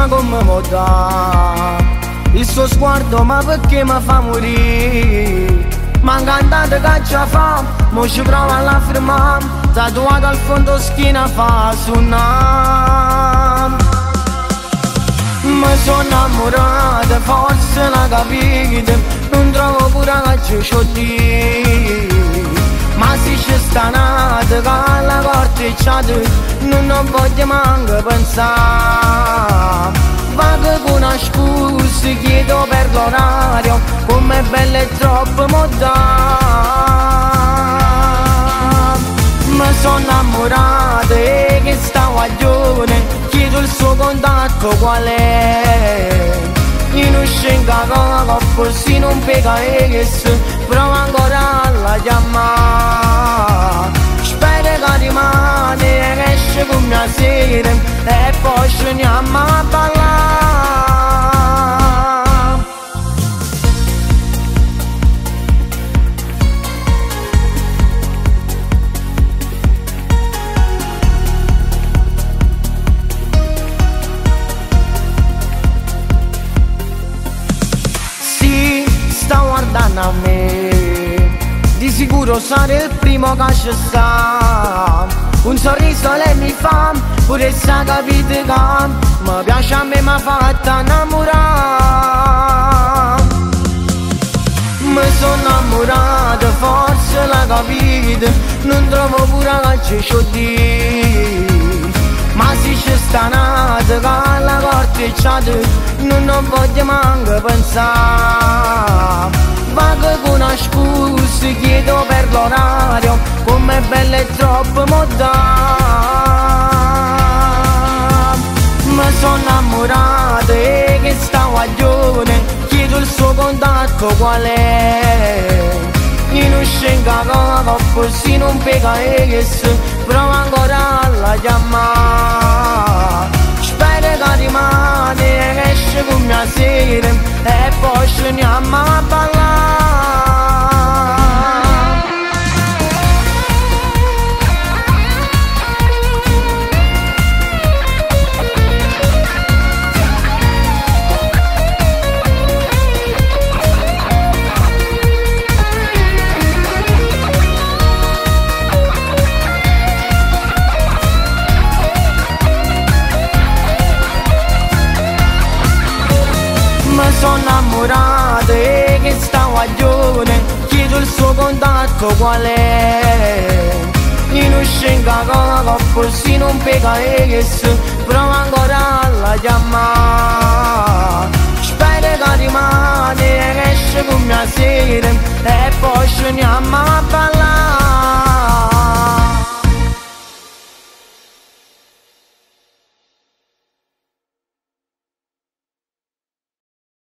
ma come mo dà Il suo sguardo ma perché mi fa morire Ma cantate che ci fa, mo ci prova alla firma Tatuato al fondo schiena fa suonare Mi sono innamorata, forse la capite Non trovo pure che ci ho Ma se ci sta alla cortecciata non voglio manco pensare. Vado con una scusa, chiedo per l'orario Come e troppo modà Mi sono innamorata e che sta guaglione Chiedo il suo contatto qual è? Io non scengo a coppa, se non pega e che sera e poi scendiamo a ballare. Sì, sta guardando a me Di sicuro sarei il primo che ci sta un sorriso lei mi fa, pure sa capite che Mi piace a me, mi ha fatta innamorare Mi sono innamorato, forse la capite. Non trovo pure che ci ho Ma se c'è sta nata, che alla cortecciata Non, non voglio manco pensare. Vago con una scusa, chiedo per l'orario. Come bella e troppo modà Mi sono innamorato e che sta guaglione. Chiedo il suo contatto qual è? Io non scengo a coppa, se non pega e Provo ancora alla chiamare Spero che rimane esce con mia sera. E poi scendiamo sono innamorato e che sta guaglione Chiedo il suo contatto qual è? Io non scengo a coppa se non pega e che se Provo ancora alla chiamare Spero che rimane e esce con mia sera E poi scendiamo